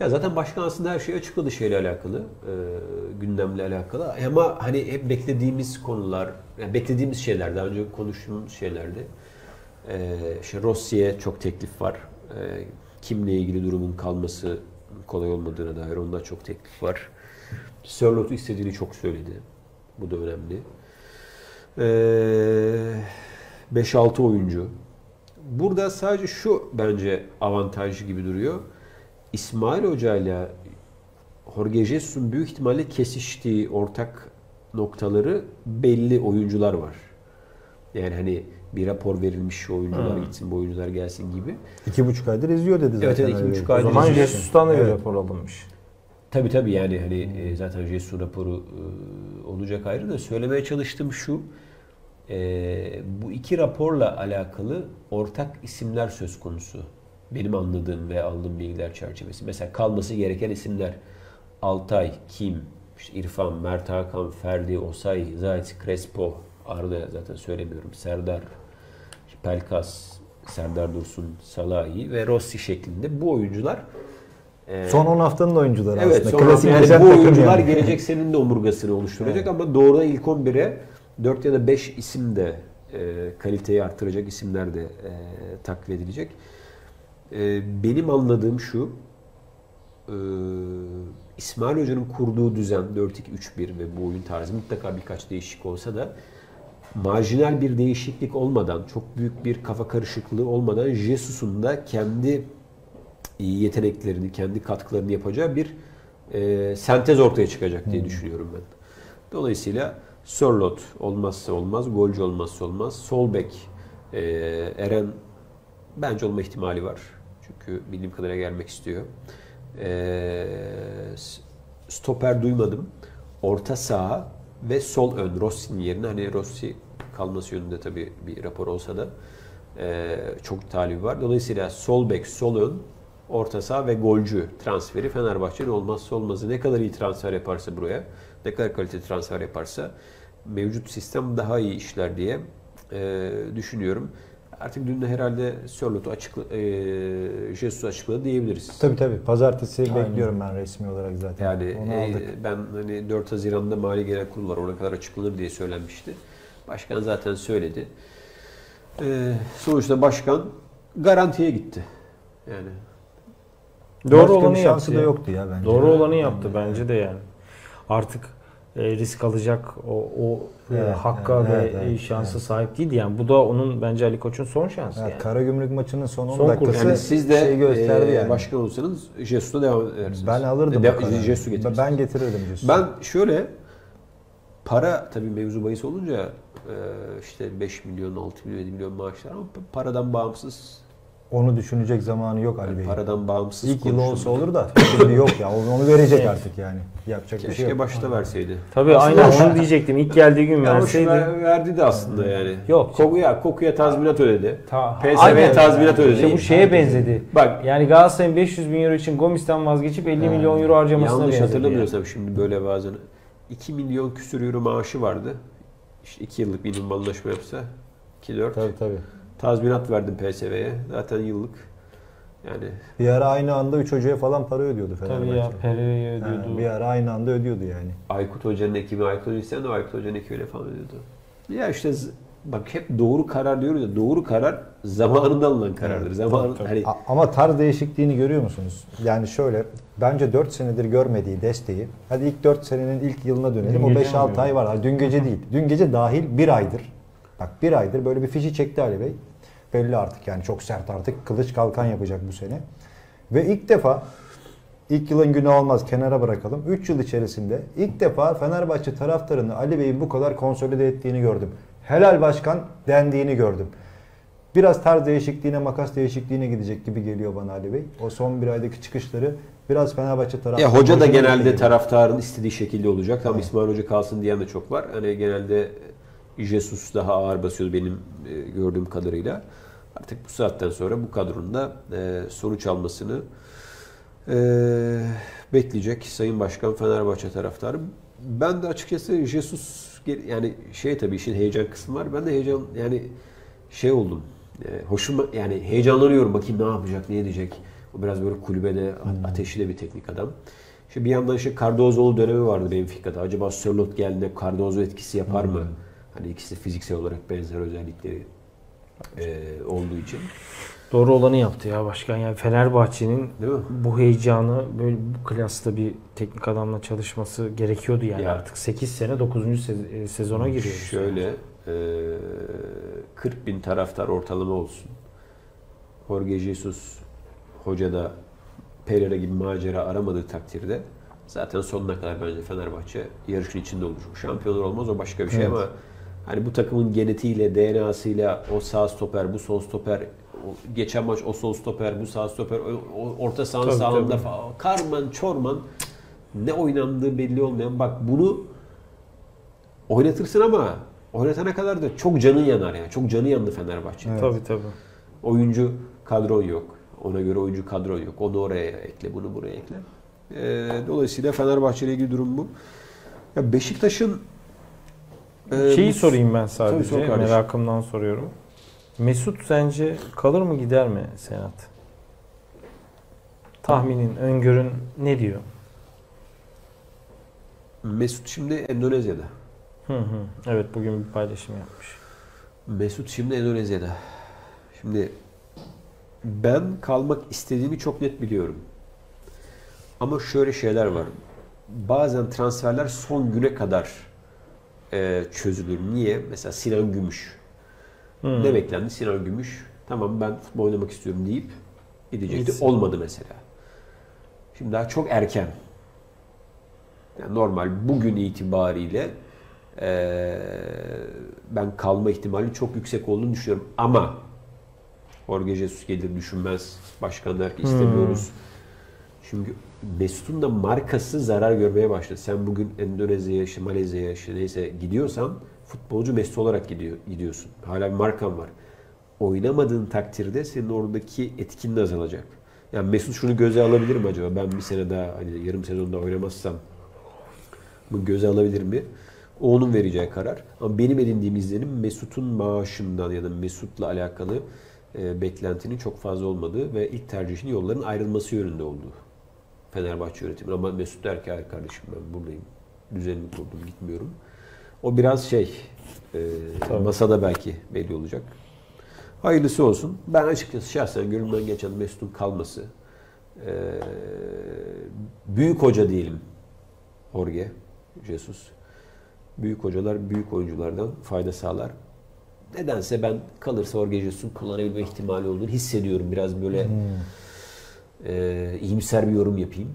Ya zaten başkan aslında her şeyi açıkladı şeyle alakalı, e, gündemle alakalı. Ama hani hep beklediğimiz konular, yani beklediğimiz şeyler, daha önce konuştuğumuz şeylerdi. E, işte Rossi'ye çok teklif var. E, kimle ilgili durumun kalması kolay olmadığına dair onda çok teklif var. Sörlot'u istediğini çok söyledi. Bu da önemli. E, 5-6 oyuncu. Burada sadece şu bence avantajlı gibi duruyor. İsmail Hoca ile Jorge Jesus'un büyük ihtimalle kesiştiği ortak noktaları belli oyuncular var. Yani hani bir rapor verilmiş şu oyuncular Hmm. gitsin, bu oyuncular gelsin gibi. İki buçuk aydır izliyor dedi zaten. Evet, evet, iki buçuk O aydır zaman izliyor. Jesus'tan da bir Evet. rapor alınmış. Tabii tabii yani hani e, zaten Jesus raporu e, olacak ayrı da söylemeye çalıştığım şu. e, bu iki raporla alakalı ortak isimler söz konusu. Benim anladığım ve aldığım bilgiler çerçevesi. Mesela kalması gereken isimler Altay, Kim, işte İrfan, Mert Hakan, Ferdi, Osay, Zayt, Crespo, Arda zaten söylemiyorum. Serdar, Pelkas, Serdar Dursun, Salahi ve Rossi şeklinde bu oyuncular e, Son 10 haftanın oyuncuları Evet, aslında. Klasik yani bu oyuncular yani. gelecek senin de omurgasını oluşturacak ama doğrudan ilk 11'e 4 ya da 5 isim de e, kaliteyi artıracak isimler de e, takviye edilecek. E, benim anladığım şu, e, İsmail Hoca'nın kurduğu düzen 4-2-3-1 ve bu oyun tarzı mutlaka birkaç değişik olsa da marjinal bir değişiklik olmadan, çok büyük bir kafa karışıklığı olmadan Jesus'un da kendi yeteneklerini, kendi katkılarını yapacağı bir e, sentez ortaya çıkacak diye düşünüyorum ben. Dolayısıyla Sörlot olmazsa olmaz, golcü olmazsa olmaz. Sol bek e, Eren bence olma ihtimali var. Çünkü bildiğim kadarıyla gelmek istiyor. E, stoper duymadım. Orta saha ve sol ön Rossi'nin yerine hani Rossi kalması yönünde tabii bir rapor olsa da e, çok talibi var. Dolayısıyla sol bek, sol ön, orta saha ve golcü transferi Fenerbahçe'nin olmazsa olmazı. Ne kadar iyi transfer yaparsa buraya, ne kadar kaliteli transfer yaparsa mevcut sistem daha iyi işler diye e, düşünüyorum. Artık dün de herhalde Sörlot'u açıkla, e, Jesus açıkladı diyebiliriz. Tabii tabii. Pazartesi Aynen. bekliyorum ben resmi olarak zaten. Yani Onu e, aldık. ben hani 4 Haziran'da Mali Genel Kurulu var. Ona kadar açıklanır diye söylenmişti. Başkan zaten söyledi. E, sonuçta başkan garantiye gitti. Yani Doğru Başka olanı yaptı. şansı da yoktu ya bence. Doğru olanı yaptı bence de yani. Artık risk alacak o, o e, Evet, hakka evet, ve evet, e, evet, şansı evet. sahip değildi yani. Bu da onun bence Ali Koç'un son şansı Evet, yani. Karagümrük maçının son 10 Son dakikası yani siz de şey gösterdi e, yani. başkan olsanız Jesus'a devam edersiniz. ben alırdım De, o kararı. Jesus'u getirirsiniz. Ben getirirdim Jesus'u. Ben şöyle para tabii mevzu bahis olunca e, işte 5 milyon, 6 milyon, 7 milyon maaşlar ama paradan bağımsız Onu düşünecek zamanı yok Ali Bey. paradan bağımsız İlk yıl olsa olur da şimdi yok ya. Onu verecek artık yani. Yapacak bir şey Keşke yok. başta verseydi. Tabii aynen onu diyecektim. İlk geldiği gün Ya hoş verseydi. ver- verdi de aslında yani. Yok. Kokuya, kokuya tazminat ödedi. Ta- PSV'ye Aynen. tazminat ödedi. İşte bu şeye benzedi. Bak Yani Galatasaray'ın 500 bin euro için Gomis'ten vazgeçip 50 milyon euro harcamasına yanlış benzedi. hatırlamıyorsam şimdi böyle bazen 2 milyon küsür euro maaşı vardı. İşte 2 yıllık minimum anlaşma yapsa 2-4. Tabii tabii. Tazminat verdim PSV'ye. Zaten yıllık. Yani Bir ara aynı anda 3 hocaya falan para ödüyordu. Fenerbahçe. Tabii ya Pereira'yı Ha, ödüyordu. bir ara aynı anda ödüyordu yani. Aykut Hoca'nın ekibi, Aykut Hoca isteyen de Aykut Hoca'nın ekibiyle falan ödüyordu. Ya işte bak hep doğru karar diyoruz ya doğru karar zamanında alınan karardır. Zaman hani Ama tarz değişikliğini görüyor musunuz? Yani şöyle bence 4 senedir görmediği desteği. Hadi ilk 4 senenin ilk yılına dönelim. Dün o gece 5-6 mi ay var. Dün gece değil. Dün gece dahil bir aydır. Bak bir aydır böyle bir fişi çekti Ali Bey. Belli artık yani çok sert artık. Kılıç kalkan yapacak bu sene. Ve ilk defa ilk yılın günü olmaz kenara bırakalım. 3 yıl içerisinde ilk defa Fenerbahçe taraftarını Ali Bey'in bu kadar konsolide ettiğini gördüm. Helal başkan dendiğini gördüm. Biraz tarz değişikliğine, makas değişikliğine gidecek gibi geliyor bana Ali Bey. O son bir aydaki çıkışları biraz Fenerbahçe taraftarı... ya hoca da genelde taraftarın istediği şekilde olacak. Tam İsmail Hoca kalsın diyen de çok var. Hani genelde Jesus daha ağır basıyor benim e, gördüğüm kadarıyla. Artık bu saatten sonra bu kadronun da e, sonuç almasını e, bekleyecek Sayın Başkan Fenerbahçe taraftarı. Ben de açıkçası Jesus yani şey tabii işin heyecan kısmı var. Ben de heyecan yani şey oldum. Hoşuma yani heyecanlanıyorum bakayım ne yapacak, ne edecek. O biraz böyle kulübede ateşli de bir teknik adam. İşte bir yandan işte Cardozo'lu dönemi vardı Benfica'da. Acaba Sörloth geldiğinde Cardozo etkisi yapar mı? Hani ikisi fiziksel olarak benzer özellikleri e, olduğu için. Doğru olanı yaptı ya başkan. Yani Fenerbahçe'nin Değil mi? bu heyecanı böyle bu klasta bir teknik adamla çalışması gerekiyordu yani Ya. artık 8 sene 9. se- e, sezona giriyoruz. Şöyle e, 40 bin taraftar ortalama olsun. Jorge Jesus hoca da Pereira gibi macera aramadığı takdirde zaten sonuna kadar bence Fenerbahçe yarışın içinde olur. Şampiyonlar olmaz o başka bir şey Evet. ama hani bu takımın genetiğiyle, DNA'sıyla o sağ stoper, bu sol stoper, o geçen maç o sol stoper, bu sağ stoper, o, o orta sahanın sağında falan. Karman, çorman ne oynandığı belli olmayan. Bak bunu oynatırsın ama oynatana kadar da çok canın yanar yani. Çok canı yandı Fenerbahçe. Evet. Tabii tabii. Oyuncu kadron yok. Ona göre oyuncu kadron yok. Onu oraya ekle, bunu buraya ekle. Ee, dolayısıyla Fenerbahçe ile ilgili durum bu. Ya Beşiktaş'ın e, Şeyi sorayım ben sadece. sor kardeşim. Merakımdan soruyorum. Mesut sence kalır mı gider mi Senat? Tahminin, öngörün ne diyor? Mesut şimdi Endonezya'da. Hı hı. Evet bugün bir paylaşım yapmış. Mesut şimdi Endonezya'da. Şimdi ben kalmak istediğimi çok net biliyorum. Ama şöyle şeyler var. Bazen transferler son güne kadar e, çözülür. Niye? Mesela Sinan Gümüş. Hı. Ne beklendi? Sinan Gümüş. Tamam ben futbol oynamak istiyorum deyip gidecekti. Gitsin. Olmadı mesela. Şimdi daha çok erken. Yani normal bugün itibariyle eee, ben kalma ihtimali çok yüksek olduğunu düşünüyorum. Ama Jorge Jesus gelir düşünmez. Başkan der ki istemiyoruz. Çünkü Mesut'un da markası zarar görmeye başladı. Sen bugün Endonezya'ya, işte Malezya'ya, işte neyse gidiyorsan futbolcu Mesut olarak gidiyor, gidiyorsun. Hala bir markan var. Oynamadığın takdirde senin oradaki etkin de azalacak. Yani Mesut şunu göze alabilir mi acaba? Ben bir sene daha hani yarım sezonda oynamazsam bu göze alabilir mi? O onun vereceği karar. Ama benim edindiğim izlenim Mesut'un maaşından ya da Mesut'la alakalı e, beklentinin çok fazla olmadığı ve ilk tercihinin yolların ayrılması yönünde olduğu. Fenerbahçe yönetimi. Ama Mesut der ki hayır kardeşim ben buradayım. Düzenini kurdum gitmiyorum. O biraz şey e, Tabii. masada belki belli olacak. Hayırlısı olsun. Ben açıkçası şahsen gönlümden geçen Mesut'un kalması. e, büyük hoca diyelim Jorge Jesus. Büyük hocalar büyük oyunculardan fayda sağlar. Nedense ben kalırsa Jorge Jesus'un kullanabilme ihtimali olduğunu hissediyorum. Biraz böyle e, iyimser bir yorum yapayım.